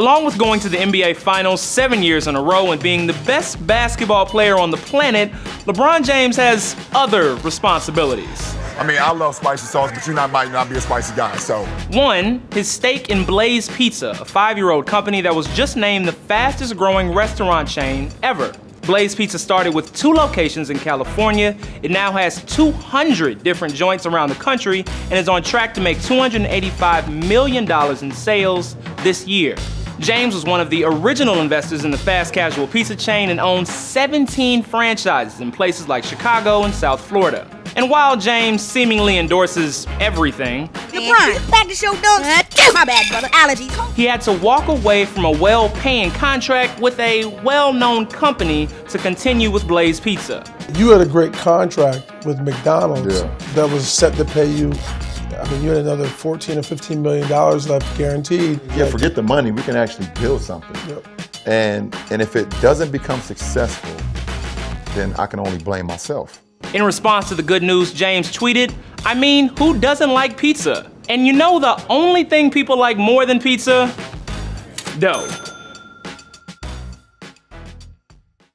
Along with going to the NBA Finals seven years in a row and being the best basketball player on the planet, LeBron James has other responsibilities. I mean, I love spicy sauce, but you not, might not be a spicy guy, so. One, his stake in Blaze Pizza, a five-year-old company that was just named the fastest growing restaurant chain ever. Blaze Pizza started with two locations in California. It now has 200 different joints around the country and is on track to make $285 million in sales this year. James was one of the original investors in the fast casual pizza chain and owns 17 franchises in places like Chicago and South Florida. And while James seemingly endorses everything, LeBron, back to show dunks. My bad, brother. Allergies. he had to walk away from a well-paying contract with a well-known company to continue with Blaze Pizza. You had a great contract with McDonald's Yeah. that was set to pay you. I mean, you had another 14 or 15 million dollars left guaranteed. Yeah, forget the money. We can actually build something. Yep. And and if it doesn't become successful, then I can only blame myself. In response to the good news, James tweeted, I mean, who doesn't like pizza? And you know the only thing people like more than pizza? Dough.